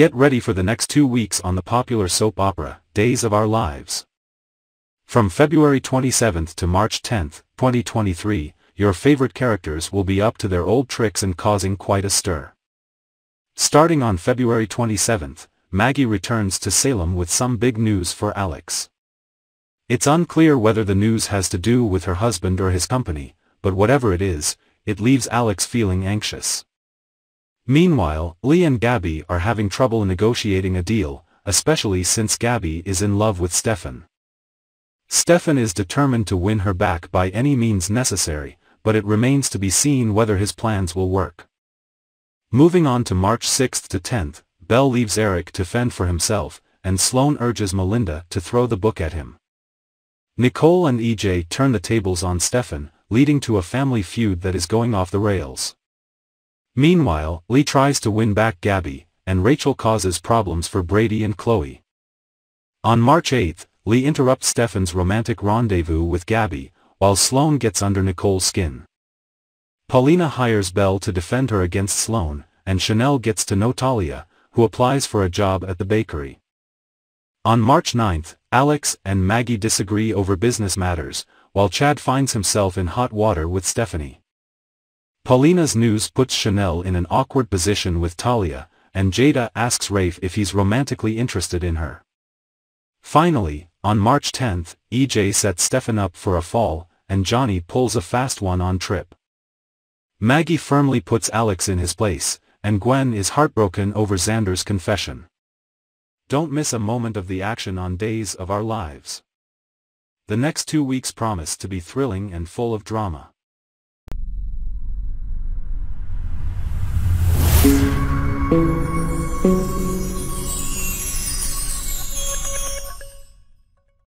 Get ready for the next two weeks on the popular soap opera, Days of Our Lives. From February 27th to March 10th, 2023, your favorite characters will be up to their old tricks and causing quite a stir. Starting on February 27th, Maggie returns to Salem with some big news for Alex. It's unclear whether the news has to do with her husband or his company, but whatever it is, it leaves Alex feeling anxious. Meanwhile, Li and Gabi are having trouble negotiating a deal, especially since Gabi is in love with Stefan. Stefan is determined to win her back by any means necessary, but it remains to be seen whether his plans will work. Moving on to March 6th to 10th, Belle leaves Eric to fend for himself, and Sloan urges Melinda to throw the book at him. Nicole and EJ turn the tables on Stefan, leading to a family feud that is going off the rails. Meanwhile, Li tries to win back Gabi, and Rachel causes problems for Brady and Chloe. On March 8, Li interrupts Stefan's romantic rendezvous with Gabi, while Sloan gets under Nicole's skin. Paulina hires Belle to defend her against Sloan, and Chanel gets to know Talia, who applies for a job at the bakery. On March 9, Alex and Maggie disagree over business matters, while Chad finds himself in hot water with Stephanie. Paulina's news puts Chanel in an awkward position with Talia, and Jada asks Rafe if he's romantically interested in her. Finally, on March 10, EJ sets Stefan up for a fall, and Johnny pulls a fast one on Tripp. Maggie firmly puts Alex in his place, and Gwen is heartbroken over Xander's confession. Don't miss a moment of the action on Days of Our Lives. The next two weeks promise to be thrilling and full of drama. you.